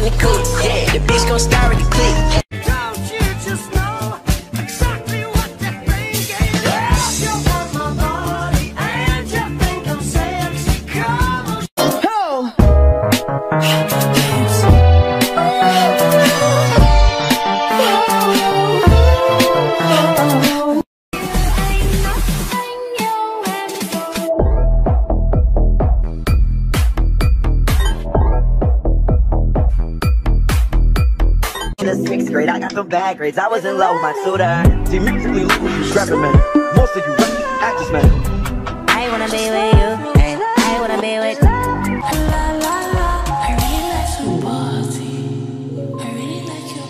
in the. Yeah, the bitch gon' start with the click. In the sixth grade, I got some bad grades. I was in love with my tutor. See, musically, look what you scrapping, man. Most of you rappers, actors, man. I wanna be with you, and I wanna be with. I really like your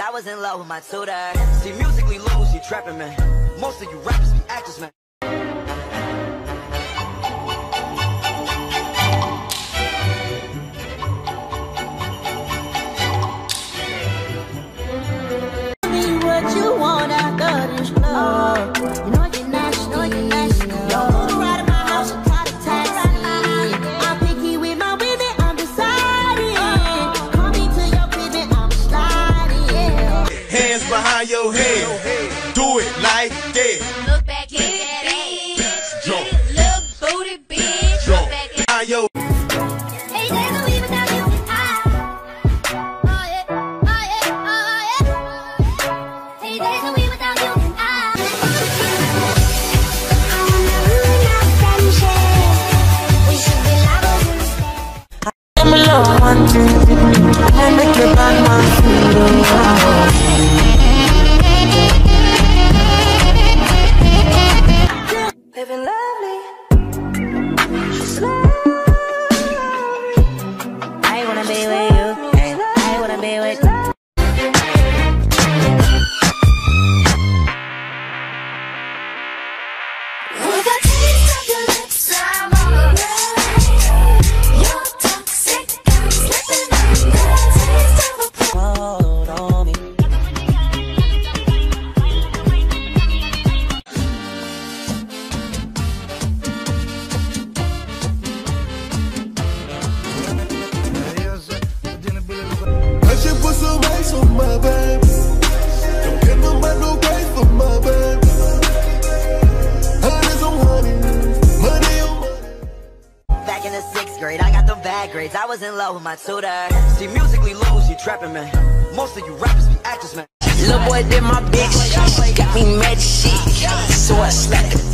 I was in love with my tutor. See, musically, what you trapping, man. Most of you rappers be actors, man. Your head. Do it like that. Look back at that ass. Jump. Little booty bitch. Jump. Behind your Hey, there's put some ice on my baby. Don't get no man no grace for my baby. Honey, some honey. Money on money. Back in the sixth grade, I got the bad grades. I was in love with my tutor. See, musically, look what you trapping, man. Most of you rappers be actors, man. Little boy did my bitch. Got me mad shit. So I slapped the bitch.